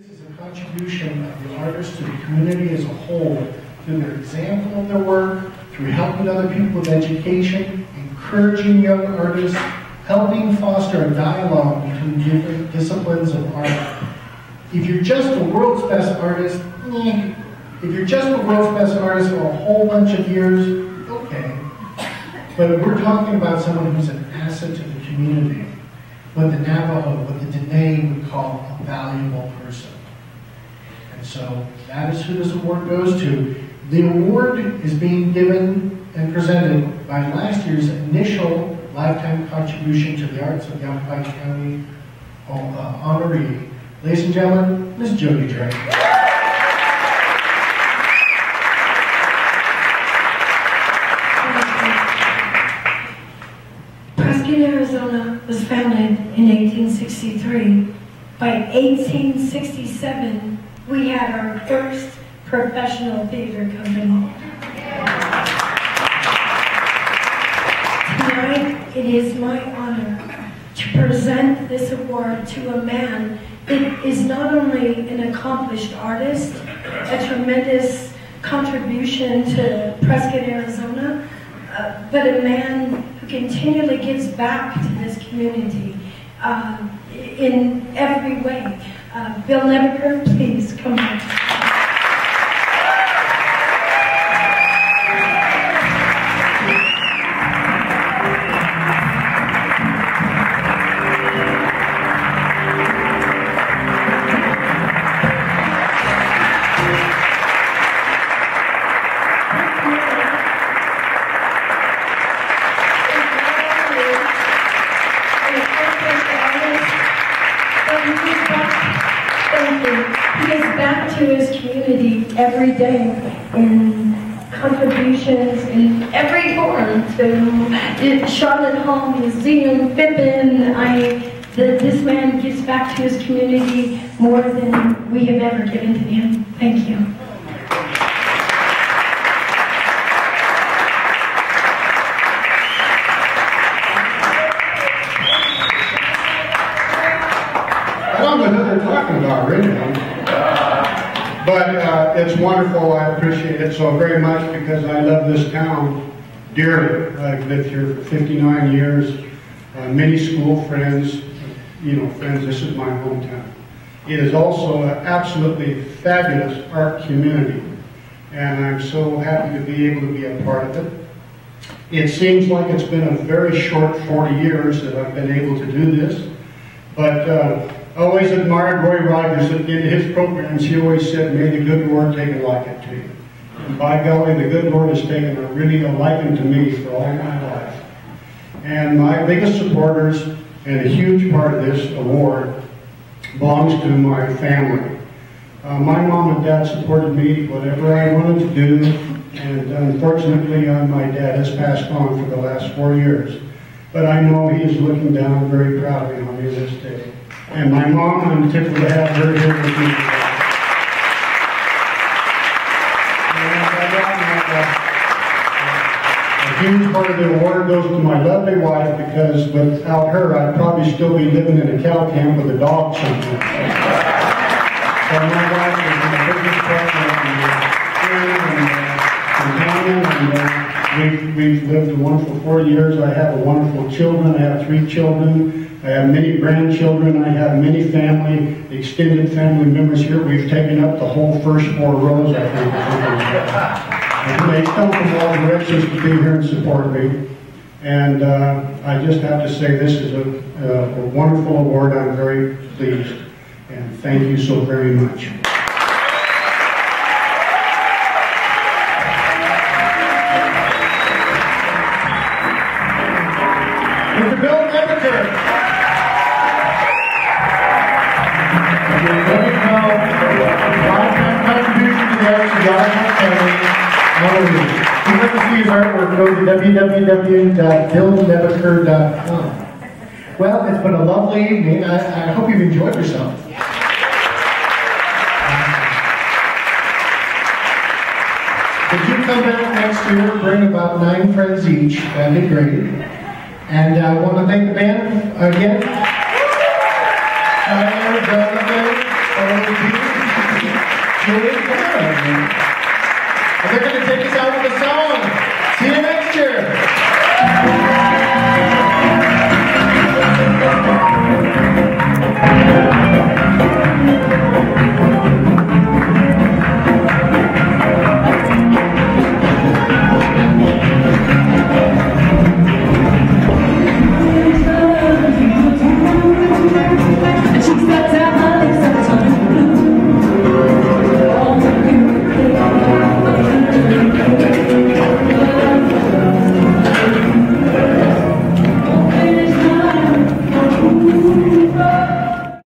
This is a contribution of the artist to the community as a whole through their example of their work, through helping other people with education, encouraging young artists, helping foster a dialogue between different disciplines of art. If you're just the world's best artist, if you're just the world's best artist for a whole bunch of years, okay. But we're talking about someone who's an asset to the community, what the Navajo, what the Dene would call a valuable person. And so that is who this award goes to. The award is being given and presented by last year's initial lifetime contribution to the arts of Yavapai County uh, honoree. Ladies and gentlemen, Ms. Jody Drake. Prescott, Arizona was founded in 1863. By 1867, we had our first professional theater company. Tonight, it is my honor to present this award to a man that is not only an accomplished artist, a tremendous contribution to Prescott, Arizona, uh, but a man continually gives back to this community uh, in every way. Uh, Bill Nebeker, please come on. To his community every day in contributions in every form to Sharlot Hall Museum, Phippen. I, the, this man gives back to his community more than we have ever given to him. Thank you. They're talking. But uh, it's wonderful. I appreciate it so very much because I love this town dearly. I've lived here for 59 years. Uh, many school friends, you know, friends, this is my hometown. It is also an absolutely fabulous art community. And I'm so happy to be able to be a part of it. It seems like it's been a very short 40 years that I've been able to do this. But uh, always admired Roy Rogers in his programs. He always said, may the good Lord take a liking to you. And by golly, the good Lord has taken a really a liking to me for all my life. And my biggest supporters and a huge part of this award belongs to my family. Uh, my mom and dad supported me whatever I wanted to do, and unfortunately uh, my dad has passed on for the last four years. But I know he is looking down very proudly on me this day. And my mom, I'm tickled to have her here with me. Uh, uh, a huge part of the award goes to my lovely wife because without her, I'd probably still be living in a cow camp with a dog somewhere. So my wife is my biggest partner uh, and, and, and, we've, we've lived a wonderful 40 years. I have a wonderful children. I have three children. I have many grandchildren. I have many family, extended family members here. We've taken up the whole first four rows, I think. they come from all directions to be here and support me. And uh, I just have to say this is a, a wonderful award. I'm very pleased. And thank you so very much. His artwork, go to www.billnebeker.com. Well, it's been a lovely evening. I, I hope you've enjoyed yourself. Could you come back next year, bring about nine friends each, that'd be great. And I want to thank the band again. Jonathan, the people Julie, they're going to take us out with a song. See you next year.